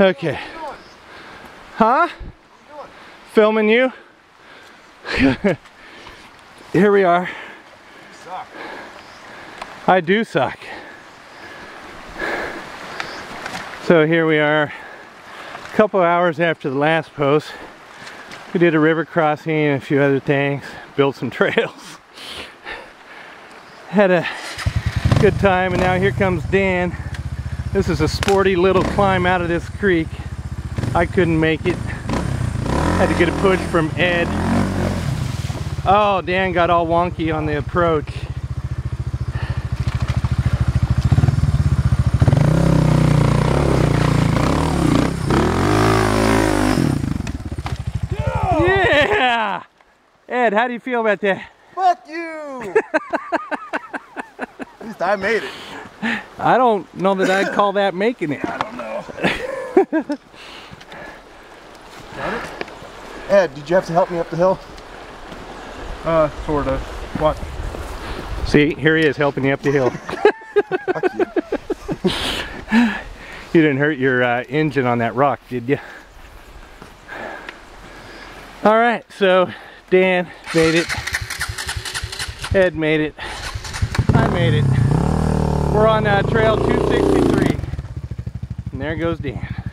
Okay. Huh? Filming you? Here we are. I do suck. So here we are, a couple hours after the last post. We did a river crossing and a few other things, built some trails. Had a good time and now here comes Dan. This is a sporty little climb out of this creek. I couldn't make it. Had to get a push from Ed. Oh, Dan got all wonky on the approach. Yeah! Ed, how do you feel about that? Fuck you! At least I made it. I don't know that I'd call that making it. I don't know. Got it? Ed, did you have to help me up the hill? Uh, sort of. What? See, here he is helping you up the hill. you didn't hurt your uh, engine on that rock, did you? All right, so Dan made it. Ed made it. I made it. We're on uh, trail 263. And there goes Dan.